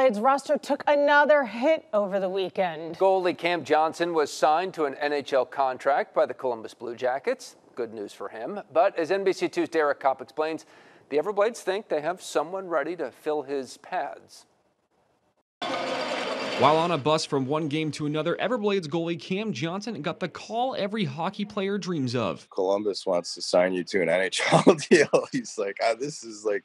Blades roster took another hit over the weekend. Goalie Cam Johnson was signed to an NHL contract by the Columbus Blue Jackets. Good news for him. But as NBC2's Derek Kopp explains, the Everblades think they have someone ready to fill his pads. While on a bus from one game to another, Everblades goalie Cam Johnson got the call every hockey player dreams of. Columbus wants to sign you to an NHL deal. He's like, ah, this is like,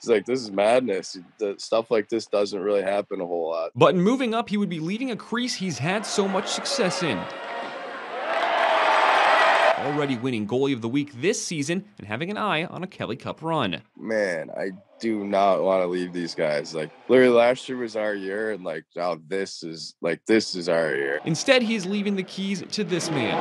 he's like, this is madness. The stuff like this doesn't really happen a whole lot. But in moving up, he would be leaving a crease he's had so much success in already winning goalie of the week this season and having an eye on a Kelly Cup run. Man, I do not want to leave these guys. Like literally last year was our year and like now this is like this is our year. Instead, he's leaving the keys to this man.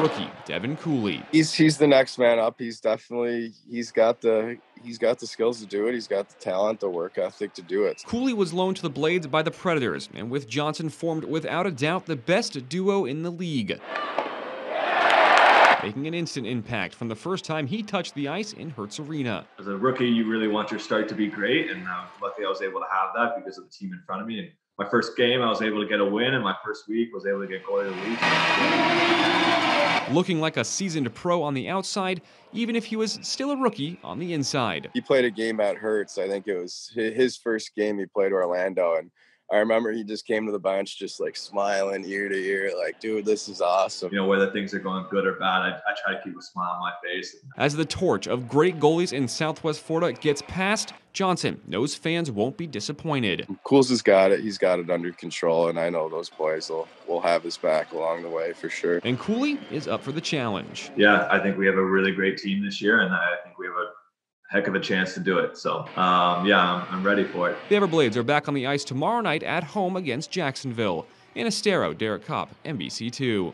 Rookie Devin Cooley. He's he's the next man up. He's definitely he's got the he's got the skills to do it. He's got the talent, the work ethic to do it. Cooley was loaned to the Blades by the Predators, and with Johnson formed without a doubt the best duo in the league making an instant impact from the first time he touched the ice in Hertz Arena. As a rookie, you really want your start to be great, and uh, luckily I was able to have that because of the team in front of me. And my first game, I was able to get a win, and my first week was able to get goalie of the week. Looking like a seasoned pro on the outside, even if he was still a rookie on the inside. He played a game at Hertz. I think it was his first game he played Orlando, and I remember he just came to the bench just like smiling ear to ear, like, dude, this is awesome. You know, whether things are going good or bad, I, I try to keep a smile on my face. As the torch of great goalies in Southwest Florida gets passed, Johnson knows fans won't be disappointed. Cools has got it. He's got it under control, and I know those boys will, will have his back along the way for sure. And Cooley is up for the challenge. Yeah, I think we have a really great team this year, and I think we have a heck of a chance to do it. So, um, yeah, I'm, I'm, ready for it. The Everblades are back on the ice tomorrow night at home against Jacksonville. In Estero, Derek Kopp, NBC2.